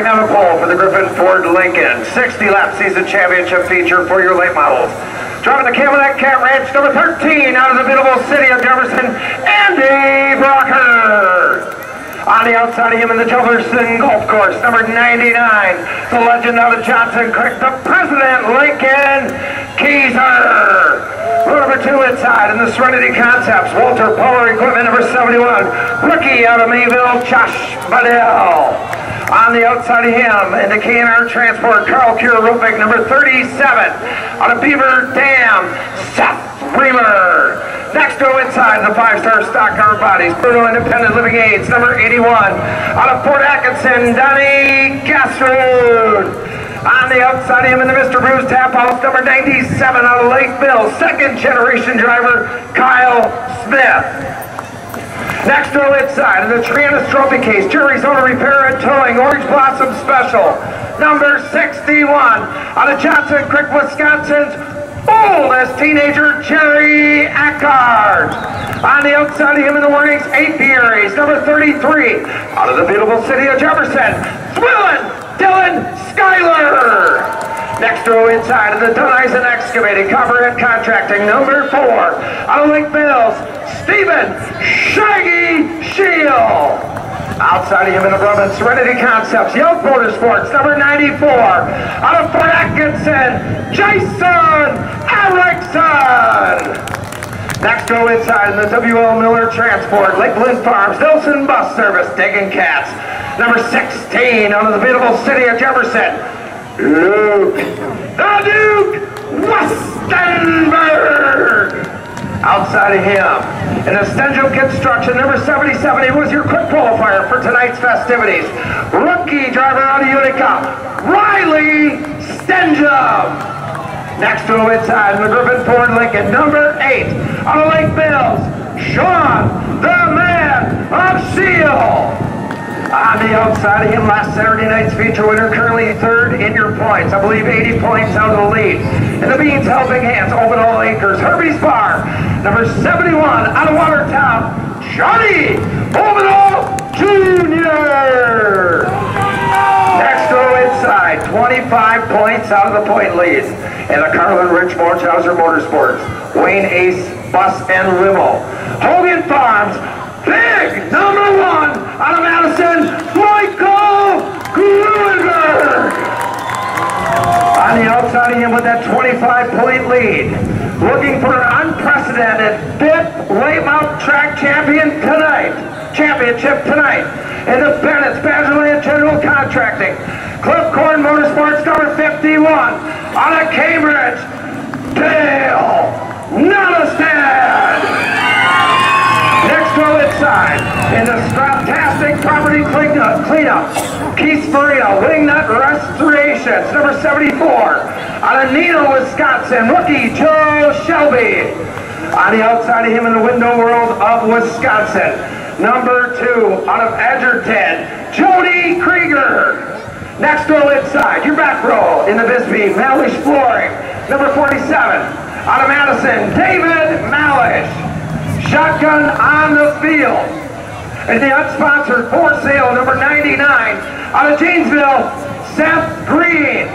Starting on the pole for the Griffin Ford Lincoln. 60 lap season championship feature for your late models. Driving the Camelback Cat Ranch, number 13 out of the beautiful city of Jefferson, Andy Brocker. On the outside of him in the Jefferson Golf Course, number 99, the legend out of Johnson Creek, the President Lincoln. Row number two inside in the Serenity Concepts, Walter Power Equipment, number 71, rookie out of Mayville, Josh Badell. On the outside of him, in the K&R Transport, Carl Cure number 37. On a Beaver Dam, Seth Reamer. Next row inside, the five-star stock car bodies, Bruno Independent Living Aids, number 81. Out of Fort Atkinson, Donnie Gastrud. On the outside of him in the Mr. Bruce Tap House, number 97 out of Lakeville, second generation driver, Kyle Smith. Next row inside, in the Triana Trophy case, Jerry's Auto Repair and Towing, Orange Blossom Special, number 61, out of Johnson Creek, Wisconsin's oldest teenager, Jerry Eckhart. On the outside of him in the warnings, apiaries, number 33, out of the beautiful city of Jefferson, Swillen Dylan Schuyler. Next row inside of the Duneisen Excavating, Copperhead Contracting, number four, out of Lake Mills, Stephen Shaggy Shield. Outside of him in the Brabant, Serenity Concepts, Young Motorsports, number 94. Out of Fort Atkinson, Jason Erickson. Next row inside in the W.L. Miller Transport, Lakeland Farms, Nelson Bus Service, Digging Cats. Number 16 out of the beautiful city of Jefferson, Luke, Outside of him, in the Stenjo Construction, number 77, he was your quick qualifier for tonight's festivities. Rookie driver out of Utica, Riley Stenjum. Next to him inside uh, in the Griffin Ford Lincoln, number eight, out of Lake Mills, Sean, the man of Seal. On the outside of him, last Saturday night's feature winner, currently third in your points. I believe 80 points out of the lead. And the Beans helping hands, open all Acres, Herbie's Bar, number 71, out of Watertown, Johnny Openall Jr. Next row inside, 25 points out of the point lead. And the Carlin Rich Morchhauser Motorsports, Wayne Ace Bus and Limo. Hogan Farms, big number one out of Madison, Michael Gruenberg. On the outside of him with that 25-point lead, looking for an unprecedented fifth late track champion tonight, championship tonight, in the Bennett's Badgerland General Contracting. Cliff Corn Motorsports number 51 out of Cambridge, Dale Nottestad. Next row inside, in the fantastic property cleanup, Keith Farina, Wingnut Restorations, number 74. Out of Nino, Wisconsin, rookie Joe Shelby. On the outside of him in the window world of Wisconsin, number two, out of Edgerton, Jody Krieger. Next row inside, your back row in the Bisbee, Malish Flooring, number 47. Out of Madison, David Malish. Shotgun on the field. And the unsponsored for sale, number 99, out of Janesville, Seth Green.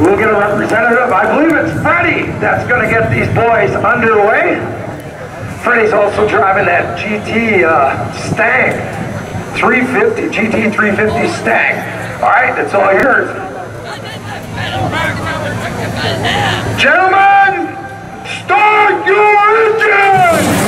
We'll get a representative. I believe it's Freddie that's going to get these boys underway. Freddie's also driving that GT uh, Stang 350, GT 350 Stang. All right, it's all yours. Gentlemen, start your engine!